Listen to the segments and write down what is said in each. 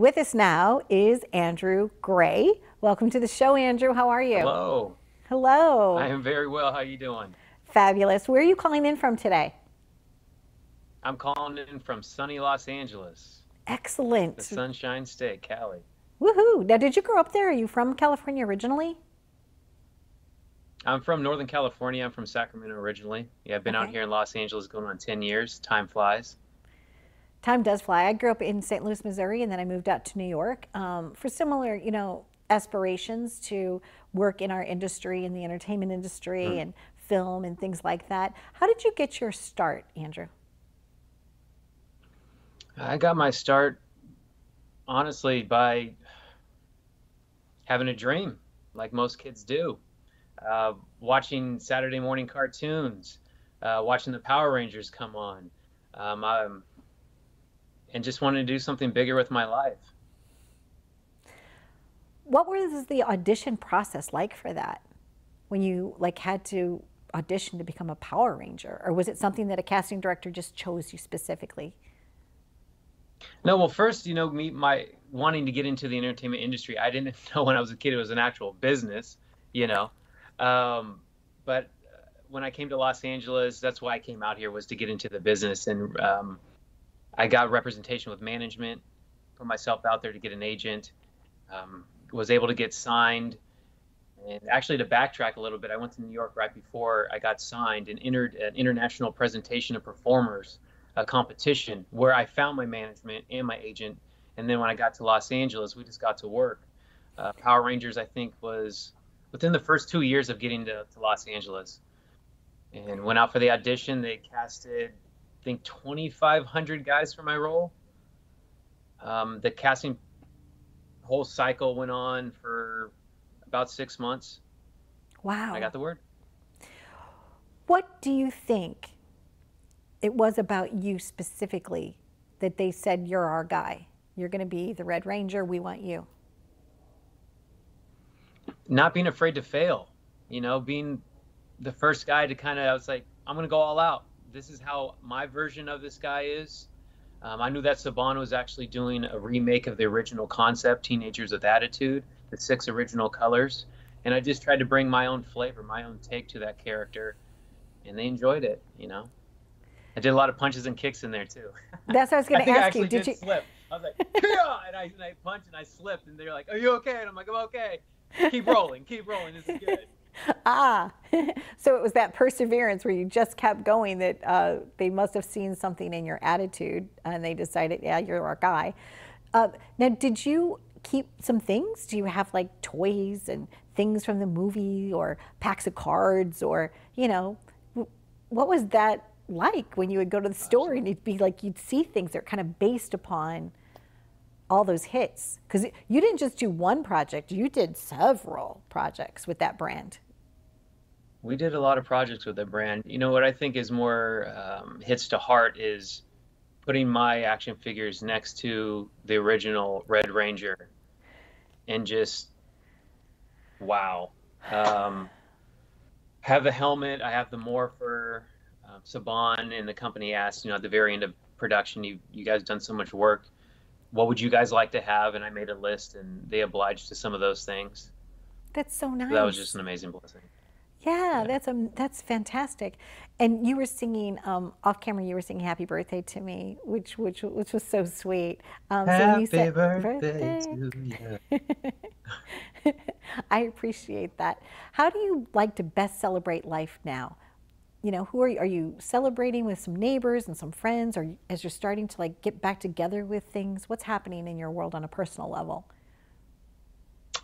With us now is Andrew Gray. Welcome to the show, Andrew. How are you? Hello. Hello. I am very well. How are you doing? Fabulous. Where are you calling in from today? I'm calling in from sunny Los Angeles. Excellent. The Sunshine State, Cali. Woohoo. Now, did you grow up there? Are you from California originally? I'm from Northern California. I'm from Sacramento originally. Yeah, I've been okay. out here in Los Angeles going on 10 years. Time flies. Time does fly. I grew up in St. Louis, Missouri, and then I moved out to New York um, for similar, you know, aspirations to work in our industry, in the entertainment industry, mm. and film and things like that. How did you get your start, Andrew? I got my start, honestly, by having a dream, like most kids do uh, watching Saturday morning cartoons, uh, watching the Power Rangers come on, um, and just wanted to do something bigger with my life. What was the audition process like for that? When you like had to audition to become a Power Ranger, or was it something that a casting director just chose you specifically? No, well, first, you know, me, my wanting to get into the entertainment industry, I didn't know when I was a kid it was an actual business, you know. Um, but uh, when I came to Los Angeles, that's why I came out here was to get into the business, and um, I got representation with management, put myself out there to get an agent, um, was able to get signed. And actually, to backtrack a little bit, I went to New York right before I got signed and entered an international presentation of performers, a competition where I found my management and my agent. And then when I got to Los Angeles, we just got to work. Uh, Power Rangers, I think, was within the first two years of getting to, to Los Angeles. And went out for the audition. They casted, I think, 2,500 guys for my role. Um, the casting whole cycle went on for about six months. Wow. I got the word. What do you think it was about you specifically that they said, You're our guy? You're going to be the Red Ranger. We want you not being afraid to fail, you know, being the first guy to kind of, I was like, I'm going to go all out. This is how my version of this guy is. Um, I knew that Saban was actually doing a remake of the original concept, Teenagers with Attitude, the six original colors. And I just tried to bring my own flavor, my own take to that character. And they enjoyed it, you know. I did a lot of punches and kicks in there too. That's what I was going to ask you. Did, did you slip? I was like, yeah, and I, and I punched and I slipped, and they're like, "Are you okay?" And I'm like, "I'm okay." keep rolling, keep rolling. This is good. Ah, so it was that perseverance where you just kept going that uh, they must have seen something in your attitude and they decided, yeah, you're our guy. Uh, now, did you keep some things? Do you have like toys and things from the movie or packs of cards or, you know, what was that like when you would go to the store and it'd be like you'd see things that are kind of based upon all those hits? Because you didn't just do one project, you did several projects with that brand. We did a lot of projects with the brand. You know what I think is more um, hits to heart is putting my action figures next to the original Red Ranger, and just wow. Um, have the helmet. I have the morpher. Uh, Saban and the company asked, you know, at the very end of production, you you guys done so much work what would you guys like to have? And I made a list, and they obliged to some of those things. That's so nice. So that was just an amazing blessing. Yeah, yeah, that's a that's fantastic. And you were singing um, off camera. You were singing "Happy Birthday" to me, which which which was so sweet. Um, Happy so said, birthday, birthday. I appreciate that. How do you like to best celebrate life now? You know, who are you, are you celebrating with some neighbors and some friends, or as you're starting to like get back together with things? What's happening in your world on a personal level?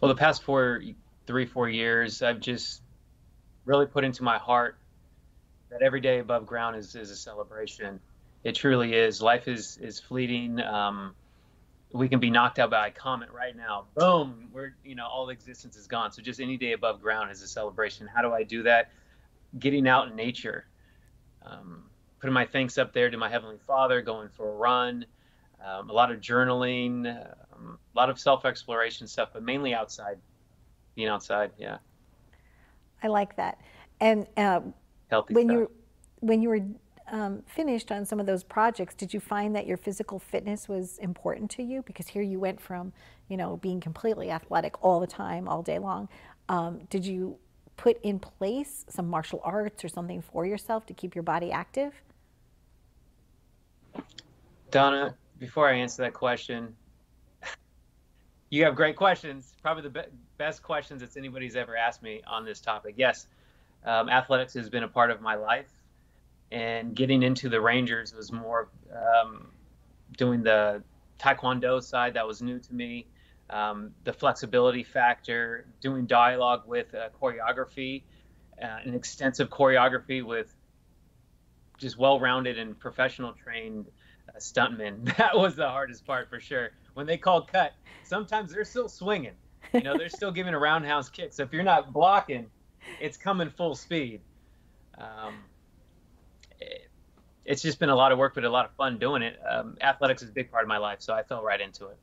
Well, the past four, three, four years, I've just really put into my heart that every day above ground is, is a celebration. It truly is. Life is is fleeting. Um, we can be knocked out by a comet right now. Boom, we're you know all existence is gone. So just any day above ground is a celebration. How do I do that? Getting out in nature, um, putting my thanks up there to my Heavenly Father, going for a run, um, a lot of journaling, um, a lot of self exploration stuff, but mainly outside, being outside. Yeah. I like that. And uh, Healthy when stuff. you when you were um, finished on some of those projects, did you find that your physical fitness was important to you? Because here you went from, you know, being completely athletic all the time, all day long. Um, did you put in place some martial arts or something for yourself to keep your body active? Donna, before I answer that question, you have great questions. Probably the be- best questions that anybody's ever asked me on this topic. Yes, um, athletics has been a part of my life, and getting into the Rangers was more um, doing the Taekwondo side that was new to me. Um, the flexibility factor, doing dialogue with uh, choreography, uh, an extensive choreography with just well-rounded and professional trained uh, stuntmen. That was the hardest part for sure. When they call cut, sometimes they're still swinging. You know, they're still giving a roundhouse kick. So if you're not blocking, it's coming full speed. Um, it, it's just been a lot of work, but a lot of fun doing it. Um, athletics is a big part of my life, so I fell right into it.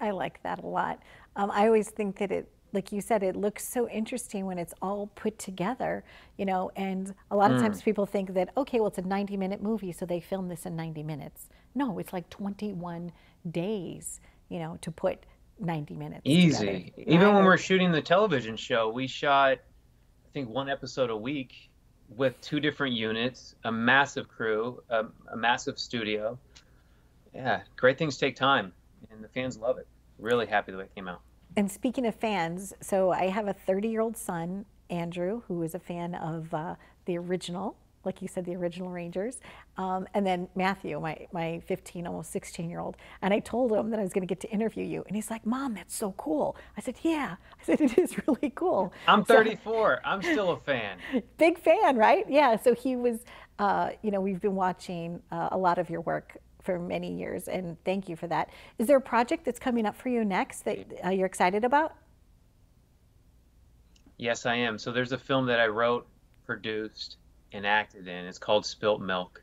I like that a lot. Um, I always think that it, like you said, it looks so interesting when it's all put together, you know, and a lot of mm. times people think that, okay, well, it's a 90 minute movie, so they film this in 90 minutes. No, it's like 21 days, you know, to put 90 minutes. Easy. Together. Even when we're shooting the television show, we shot, I think, one episode a week with two different units, a massive crew, a, a massive studio. Yeah, great things take time, and the fans love it. Really happy the way it came out. And speaking of fans, so I have a 30 year old son, Andrew, who is a fan of uh, the original like you said, the original Rangers. Um, and then Matthew, my, my 15, almost 16 year old. And I told him that I was going to get to interview you. And he's like, Mom, that's so cool. I said, Yeah. I said, It is really cool. I'm 34. So, I'm still a fan. Big fan, right? Yeah. So he was, uh, you know, we've been watching uh, a lot of your work for many years. And thank you for that. Is there a project that's coming up for you next that uh, you're excited about? Yes, I am. So there's a film that I wrote, produced, and acted in. It's called Spilt Milk.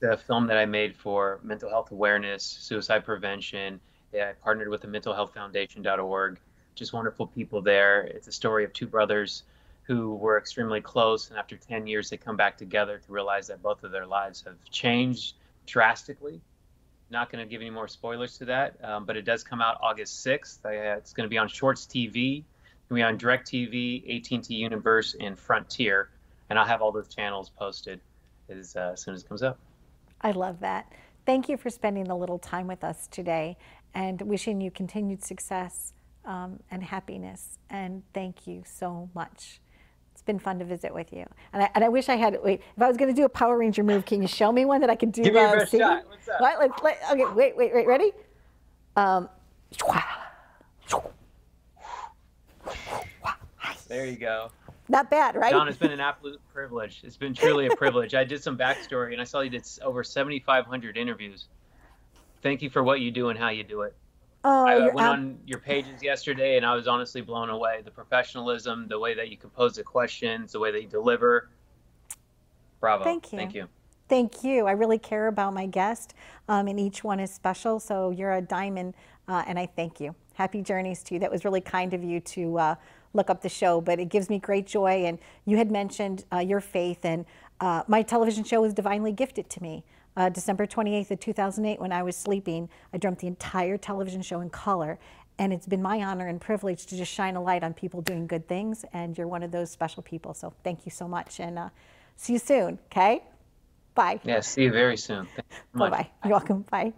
It's a film that I made for mental health awareness, suicide prevention. Yeah, I partnered with the Mental Health Foundation.org. Just wonderful people there. It's a story of two brothers who were extremely close, and after 10 years, they come back together to realize that both of their lives have changed drastically. Not going to give any more spoilers to that, um, but it does come out August 6th. Uh, it's going to be on Shorts TV, going to be on DirecTV, AT&T U-verse, and Frontier and I'll have all those channels posted as, uh, as soon as it comes up. I love that. Thank you for spending a little time with us today and wishing you continued success um, and happiness. And thank you so much. It's been fun to visit with you. And I, and I wish I had, wait, if I was going to do a Power Ranger move, can you show me one that I could do? Give me your best shot. What's up? What? Let, let, okay, wait, wait, wait, ready? Um, there you go. Not bad, right? John, it's been an absolute privilege. It's been truly a privilege. I did some backstory and I saw you did over 7,500 interviews. Thank you for what you do and how you do it. Oh, I went on your pages yesterday and I was honestly blown away. The professionalism, the way that you compose the questions, the way that you deliver. Bravo. Thank you. Thank you. Thank you. I really care about my guest, um, and each one is special. So you're a diamond, uh, and I thank you. Happy journeys to you. That was really kind of you to. Uh, look up the show, but it gives me great joy. And you had mentioned uh, your faith, and uh, my television show was divinely gifted to me. Uh, December 28th of 2008, when I was sleeping, I dreamt the entire television show in color. And it's been my honor and privilege to just shine a light on people doing good things. And you're one of those special people. So thank you so much. And uh, see you soon, okay? Bye. Yeah, see you very soon. Bye bye. You're welcome. Bye.